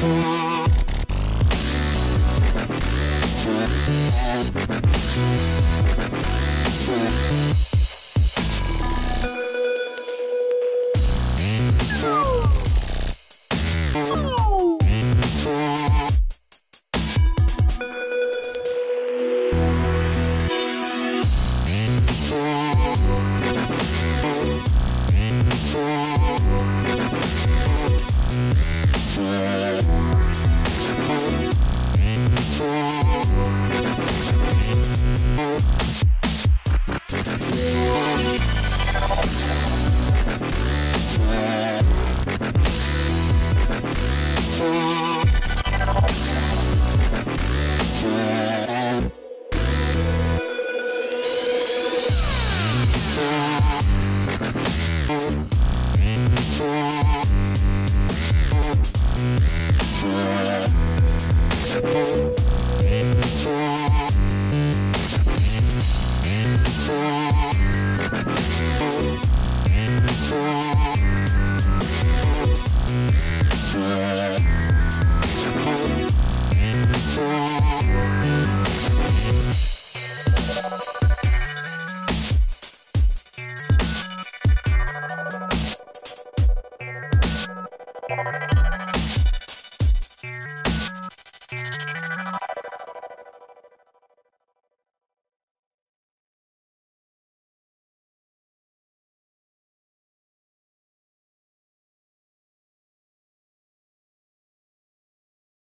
for you